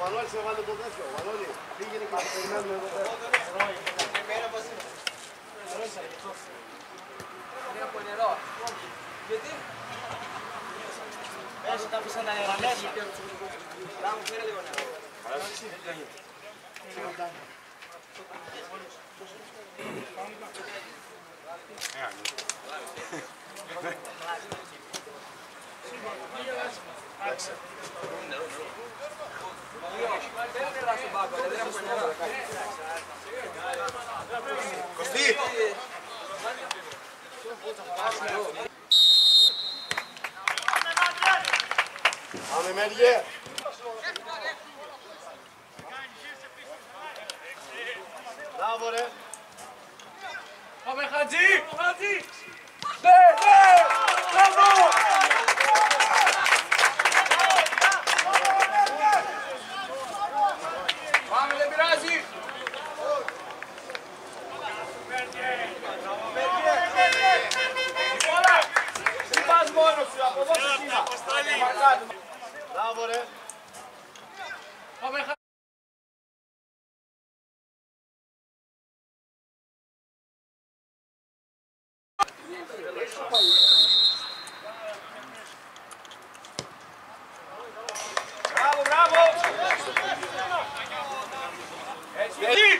Μανώλης έβαλε το τέτοιο. Μανώλη, πήγαινε και το περιμένουμε εδώ πέρα. Γιατί; Πες τα πίσω τα νερά μέσα. Μπράβο, φέρε λίγο νερό. Φέρε Κωστή! Πάμε Μέργε! Μπράβο ρε! Πάμε Χατζή! Χατζή! Ναι, ναι! Μπράβο! Πάμε, δεν πειράζει! Νικόλα, μην πας μόνος σου, από εδώ σε κύμα. Μπράβο ρε! Πάμε Χατζή! Μπράβο, μπράβο! Έτσι, έτσι!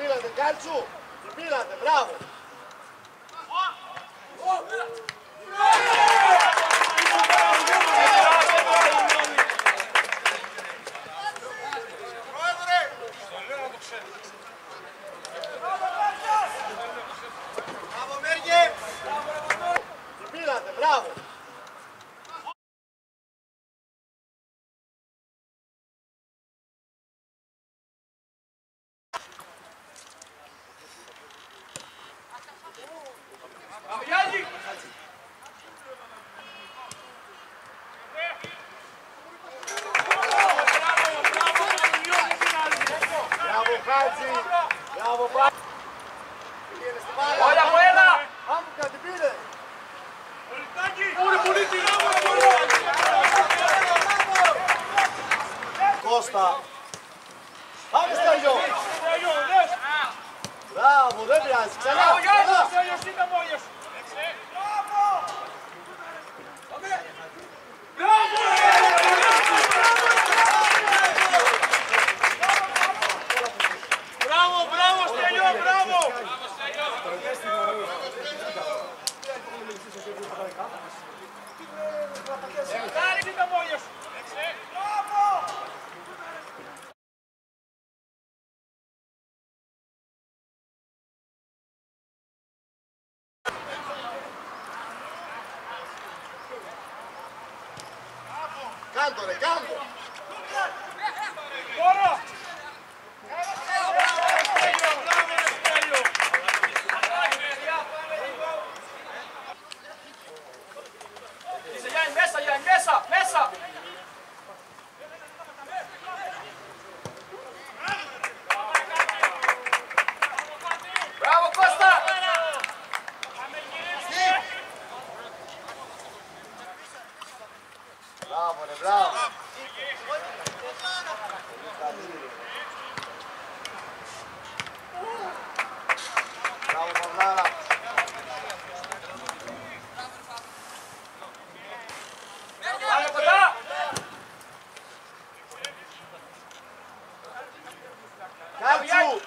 Zăpilă de calciu! Zăpilă de bravo! Χάτζη! Μπράβο Πάτζη! Πήγαινε στην μπάλα. Όλα από ένα! Άμμουκα την πήρε! Κώστα! Πάμε Στέλιο! Μπράβο, δεν πειράζει, ξανά! Μπράβο Γιάννη! de cambio. Μπράβο ρε, μπράβο! Μπράβο Παυλάρα! Πάμε κοντά! Κάλτσου!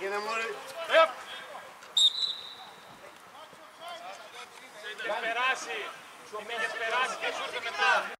Πήγαινε μωρέ! Περάσει. Σου είχε περάσει και σου ήρθε μετά.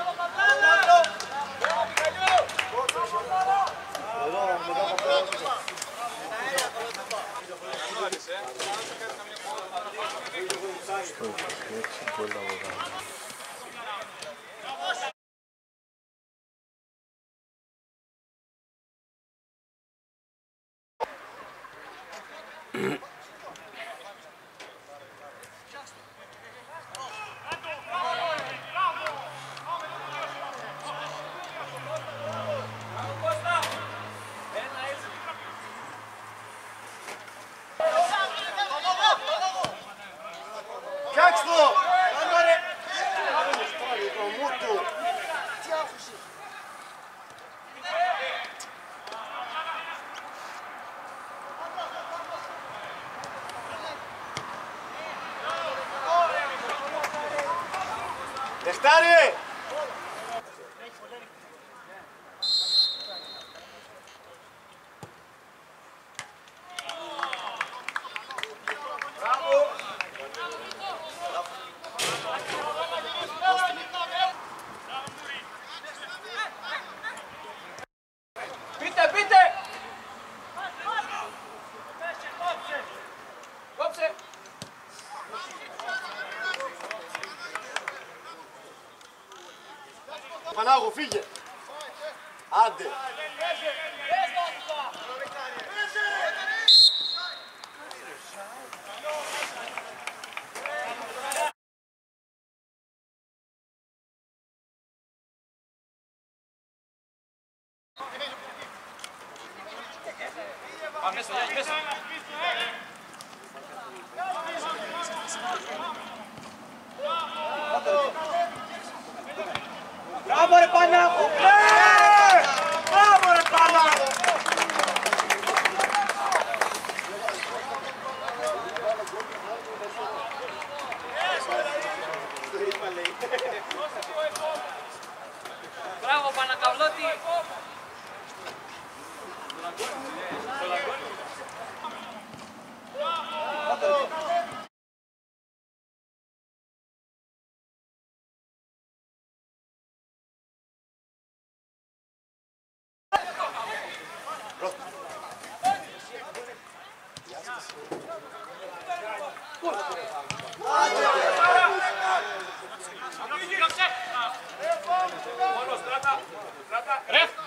그렇지, 그렇지, 몰라, 몰라. Tare! Πανάγο, φύγε! Άντε! Πάμε μέσα, Γιάννη, μέσα. Μπράβο Ref!